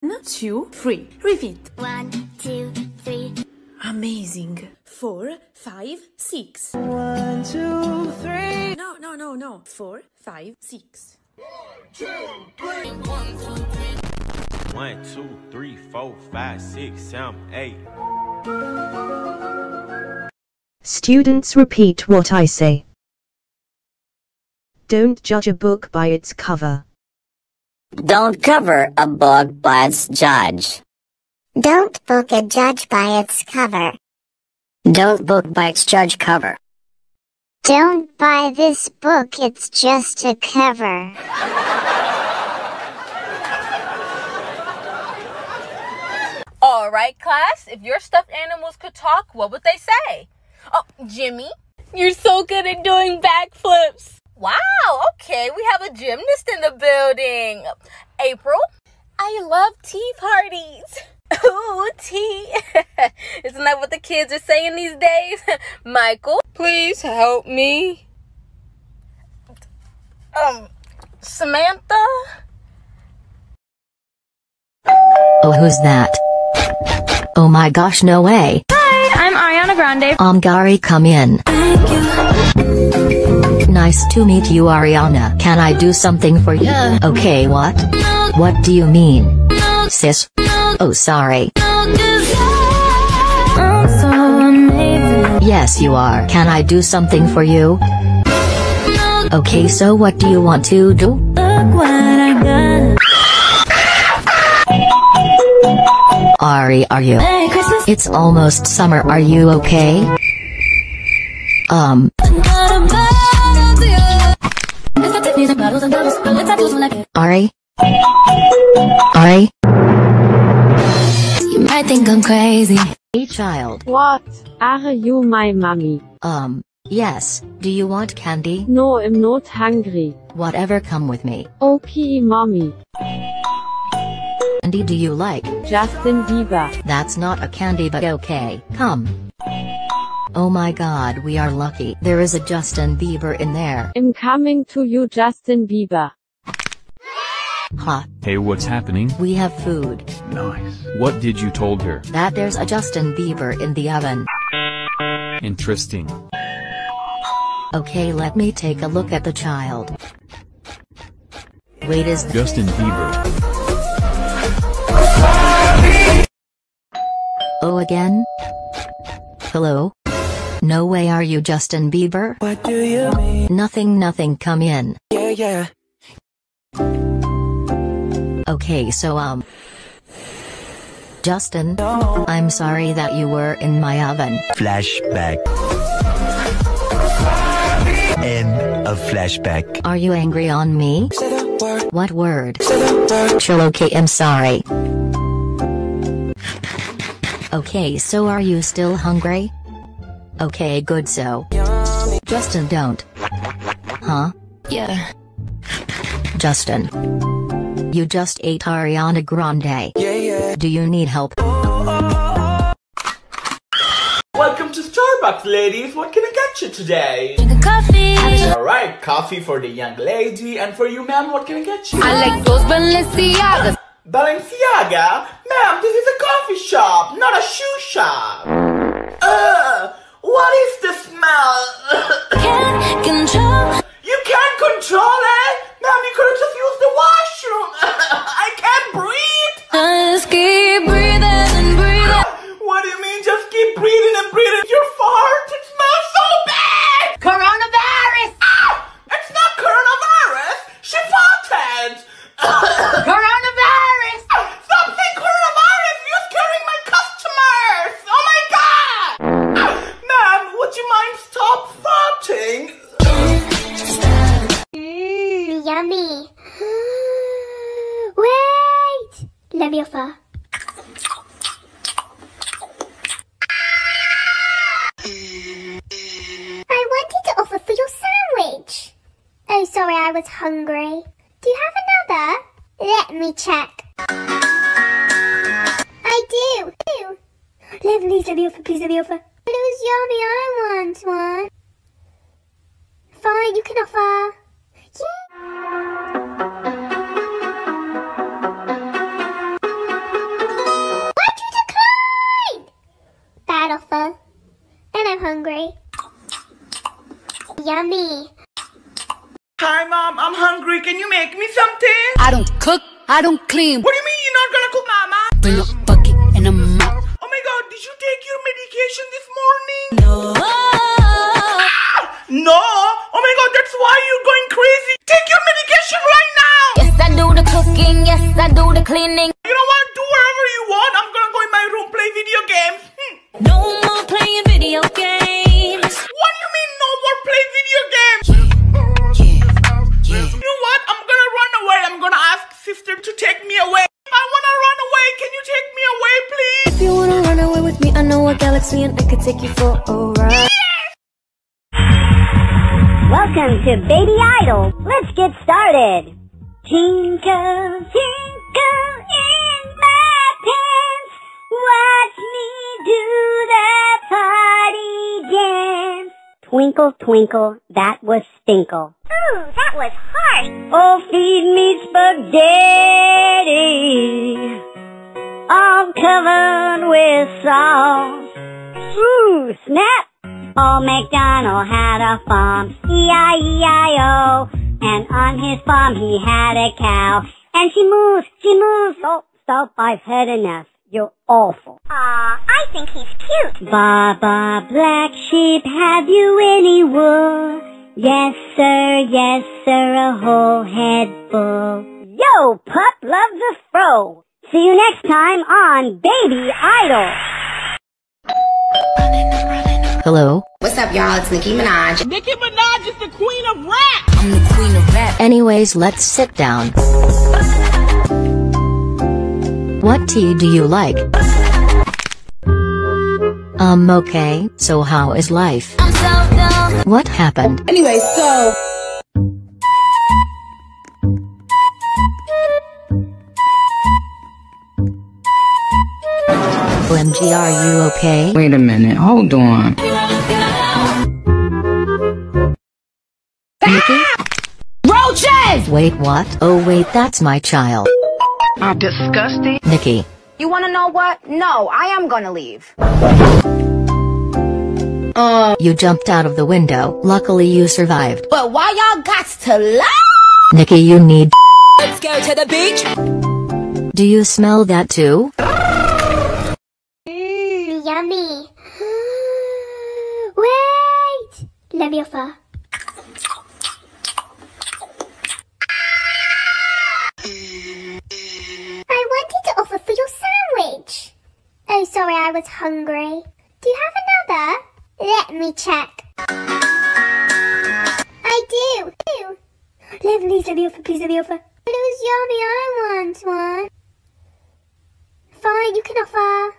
One, two, three. Repeat. One, two, three. Amazing. Four, five, six. One, two, three. No, no, no, no. Four, five, six. One, two, three. One, two, three, four, five, six, seven, eight. Students repeat what I say. Don't judge a book by its cover. Don't cover a book by its judge. Don't book a judge by its cover. Don't book by its judge cover. Don't buy this book, it's just a cover. All right, class, if your stuffed animals could talk, what would they say? Oh, Jimmy, you're so good at doing backflips. Wow, okay, we have a gymnast in the building. April, I love tea parties. Ooh, tea. Isn't that what the kids are saying these days? Michael, please help me. Um, Samantha? Oh, who's that? Oh my gosh, no way. Hi, I'm Ariana Grande. Angari, come in. Nice to meet you, Ariana. Can I do something for you? Okay, what? What do you mean? Sis? Oh, sorry. Yes, you are. Can I do something for you? Okay, so what do you want to do? Ari, are you? It's almost summer. Are you okay? Um. Ari? Ari? You might think I'm crazy. Hey child. What? Are you my mommy? Um, yes. Do you want candy? No, I'm not hungry. Whatever, come with me. Okay, mommy. Candy do you like? Justin Bieber. That's not a candy but okay. Come. Oh my god, we are lucky. There is a Justin Bieber in there. I'm coming to you, Justin Bieber. Ha. Hey, what's happening? We have food. Nice. What did you told her? That there's a Justin Bieber in the oven. Interesting. Okay, let me take a look at the child. Wait, is Justin Bieber. Oh again? Hello? No way are you Justin Bieber? What do you mean? Nothing nothing come in. Yeah, yeah. Okay so um Justin I'm sorry that you were in my oven. Flashback. End of flashback. Are you angry on me? Word. What word? Say word. Chill okay I'm sorry. Okay so are you still hungry? Okay good so. Yummy. Justin don't. Huh? Yeah. Justin. You just ate Ariana Grande. Yeah, yeah. Do you need help? Welcome to Starbucks, ladies. What can I get you today? Drinking coffee. Alright, coffee for the young lady, and for you, ma'am, what can I get you? I like those Balenciagas. Balenciaga? Ma'am, this is a coffee shop, not a shoe shop. Ugh, what is the smell? Can't control. you can't control it? Ma'am, you could have just used the washroom. I can't breathe. hungry. Do you have another? Let me check. I do. do. Let, please let me offer, please let me offer. It was yummy, I want one. Fine, you can offer. Yeah. Why'd you decline? Bad offer. And I'm hungry. Yummy. Hi, mom, I'm hungry. Can you make me something? I don't cook. I don't clean. What do you mean you're not gonna cook, mama? Bring a bucket and a mop. Oh my god, did you take your medication this morning? No. Ah, no. Oh my god, that's why you're going crazy. Take your medication right now. Yes, I do the cooking. Yes, I do the cleaning. Take you for a ride. Welcome to Baby Idol. Let's get started. Tinkle, tinkle in my pants. Watch me do the party dance. Twinkle, twinkle, that was Stinkle. Ooh, that was harsh. Oh, feed me spaghetti. All covered with sauce. Ooh, snap! Old MacDonald had a farm, E-I-E-I-O. And on his farm he had a cow. And she moves, she moves. Oh, stop, I've had enough. You're awful. Aw, I think he's cute. Baba Black Sheep, have you any wool? Yes, sir, yes, sir, a whole head full. Yo, pup, love the fro. See you next time on Baby Idol. Hello? What's up, y'all? It's Nicki Minaj. Nicki Minaj is the queen of rap. I'm the queen of rap. Anyways, let's sit down. What tea do you like? Um, okay, so how is life? I'm so dumb. What happened? Anyway, so OMG, are you okay? Wait a minute, hold on. Nicki? roaches. Wait, what? Oh wait, that's my child. How disgusting. Nicki. You wanna know what? No, I am gonna leave. Um, You jumped out of the window. Luckily you survived. but why y'all got to lie? Nicki, you need. Let's go to the beach. Do you smell that too? Mmm, yummy. Wait! Leviosa. I wanted to offer for your sandwich. Oh, sorry, I was hungry. Do you have another? Let me check. I do. do. Please, Leviosa, please. But it was yummy, I want one. Fine, you can offer.